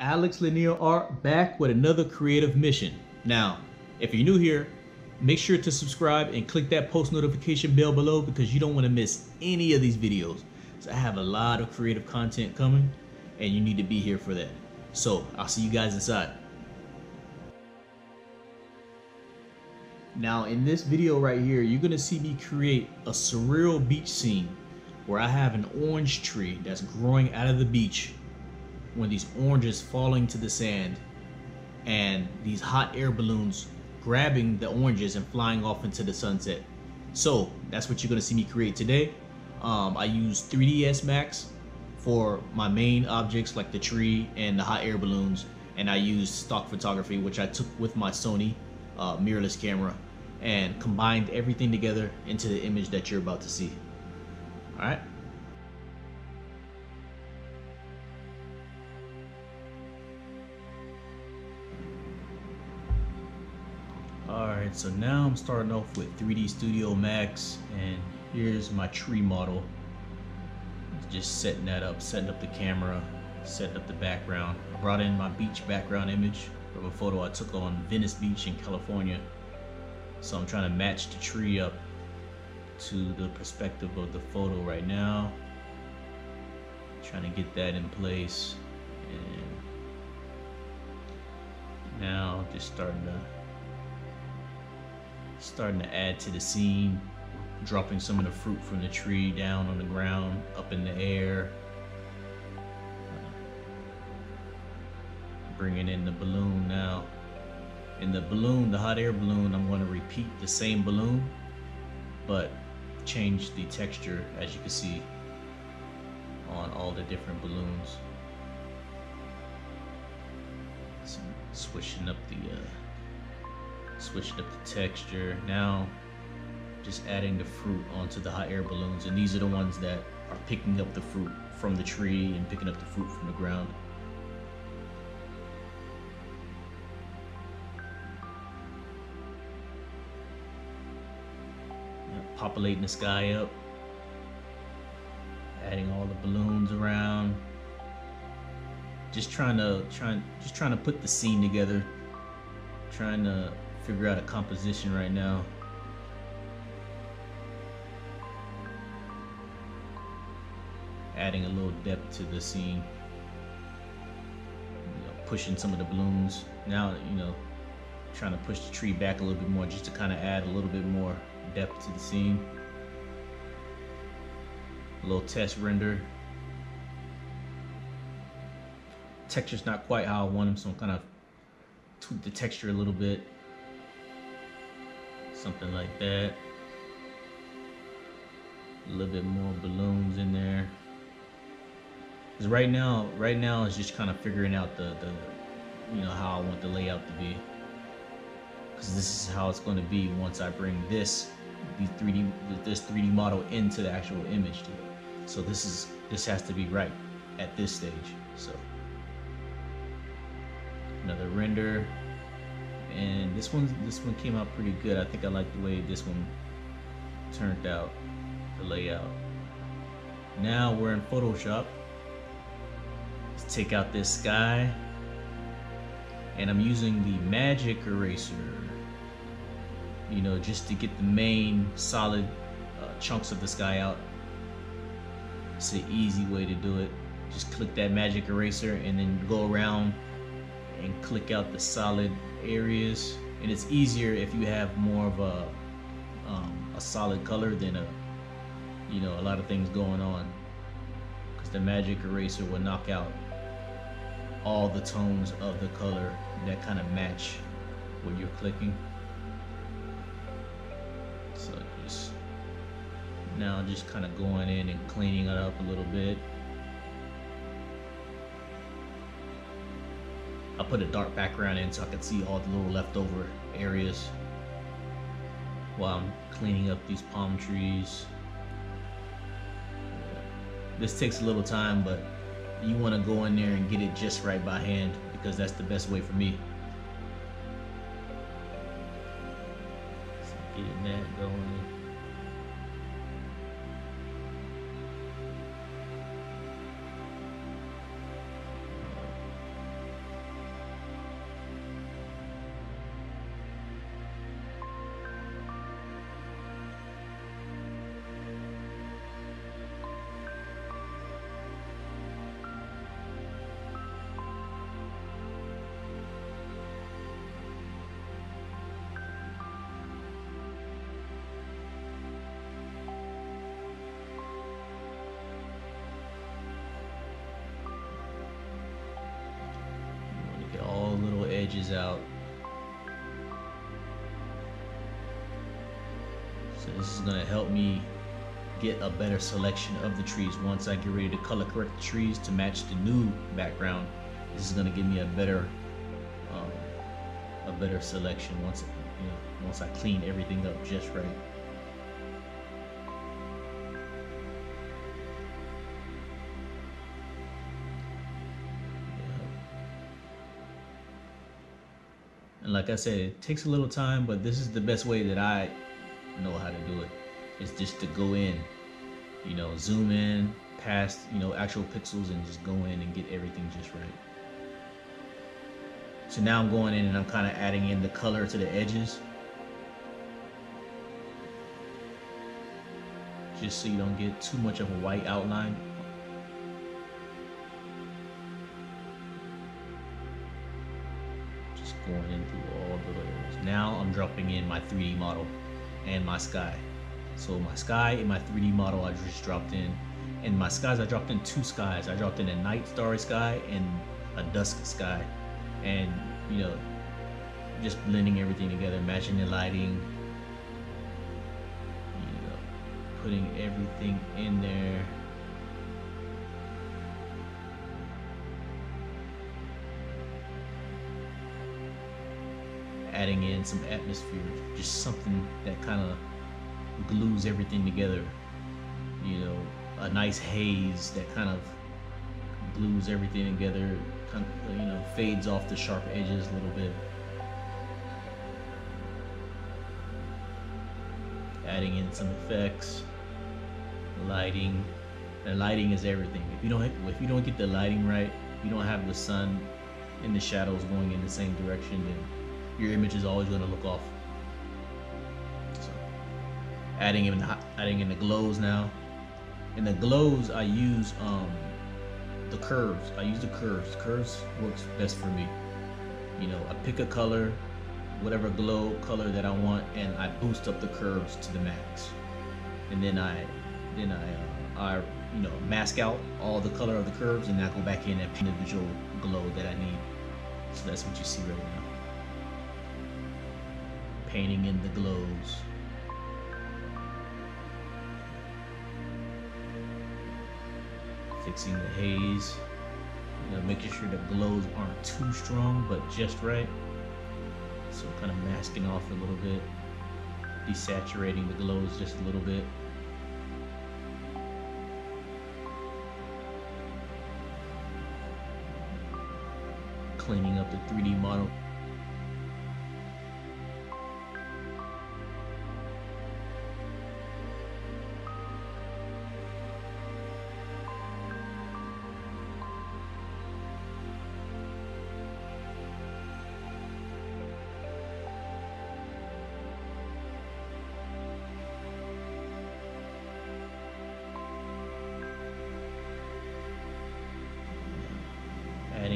Alex Lanier Art back with another creative mission. Now, if you're new here, make sure to subscribe and click that post notification bell below because you don't want to miss any of these videos. So I have a lot of creative content coming and you need to be here for that. So I'll see you guys inside. Now in this video right here, you're gonna see me create a surreal beach scene where I have an orange tree that's growing out of the beach when these oranges falling to the sand and these hot air balloons grabbing the oranges and flying off into the sunset. So that's what you're gonna see me create today. Um, I use 3ds Max for my main objects like the tree and the hot air balloons and I use stock photography which I took with my Sony uh, mirrorless camera and combined everything together into the image that you're about to see. All right. So now I'm starting off with 3D Studio Max and here's my tree model. Just setting that up, setting up the camera, setting up the background. I brought in my beach background image of a photo I took on Venice Beach in California. So I'm trying to match the tree up to the perspective of the photo right now. Trying to get that in place. And now just starting to starting to add to the scene, dropping some of the fruit from the tree down on the ground, up in the air. Bringing in the balloon now. In the balloon, the hot air balloon, I'm going to repeat the same balloon, but change the texture as you can see on all the different balloons. So switching up the uh, switching up the texture. Now just adding the fruit onto the hot air balloons and these are the ones that are picking up the fruit from the tree and picking up the fruit from the ground. populating the sky up, adding all the balloons around, just trying to trying just trying to put the scene together, trying to figure out a composition right now. Adding a little depth to the scene, you know, pushing some of the balloons. Now, you know, trying to push the tree back a little bit more just to kind of add a little bit more depth to the scene. A little test render. Texture's not quite how I want them, so I'm kind of tweak the texture a little bit. Something like that. A little bit more balloons in there. Because right now, right now it's just kind of figuring out the, the, you know, how I want the layout to be. Because this is how it's going to be once I bring this the 3D this 3D model into the actual image. So this is this has to be right at this stage. So another render. And this one this one came out pretty good. I think I like the way this one turned out, the layout. Now we're in Photoshop. Let's take out this sky. And I'm using the magic eraser you know, just to get the main solid uh, chunks of the sky out. It's an easy way to do it. Just click that magic eraser and then go around and click out the solid areas. And it's easier if you have more of a, um, a solid color than a, you know, a lot of things going on. Because the magic eraser will knock out all the tones of the color that kind of match what you're clicking. So just now just kind of going in and cleaning it up a little bit. I put a dark background in so I can see all the little leftover areas while I'm cleaning up these palm trees. This takes a little time, but you want to go in there and get it just right by hand because that's the best way for me. getting that going. Out. So this is gonna help me get a better selection of the trees once I get ready to color correct the trees to match the new background. This is gonna give me a better, um, a better selection once, you know, once I clean everything up just right. And like I said, it takes a little time, but this is the best way that I know how to do it. it. Is just to go in, you know, zoom in past, you know, actual pixels and just go in and get everything just right. So now I'm going in and I'm kind of adding in the color to the edges. Just so you don't get too much of a white outline. Going in through all the layers. Now I'm dropping in my 3D model and my sky. So my sky and my 3D model I just dropped in. And my skies, I dropped in two skies. I dropped in a night starry sky and a dusk sky. And, you know, just blending everything together, matching the lighting, you know, putting everything in there. Adding in some atmosphere, just something that kind of glues everything together. You know, a nice haze that kind of glues everything together, kind of, you know, fades off the sharp edges a little bit. Adding in some effects, lighting. The lighting is everything. If you don't if you don't get the lighting right, you don't have the sun and the shadows going in the same direction, then your image is always going to look off. So, adding in adding in the glows now. In the glows, I use um, the curves. I use the curves. Curves works best for me. You know, I pick a color, whatever glow color that I want, and I boost up the curves to the max. And then I, then I, uh, I, you know, mask out all the color of the curves, and I go back in and paint the visual glow that I need. So that's what you see right now painting in the glows. Fixing the haze, you know, making sure the glows aren't too strong, but just right. So kind of masking off a little bit, desaturating the glows just a little bit. Cleaning up the 3D model.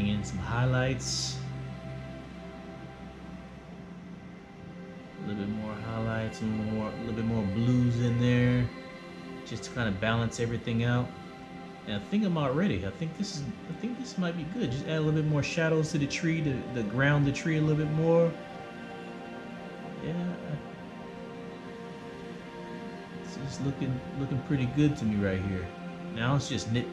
Adding in some highlights. A little bit more highlights, and more, a little bit more blues in there, just to kind of balance everything out. And I think I'm about ready. I think this is, I think this might be good. Just add a little bit more shadows to the tree, to, to ground the tree a little bit more. Yeah, this is looking looking pretty good to me right here. Now it's just nit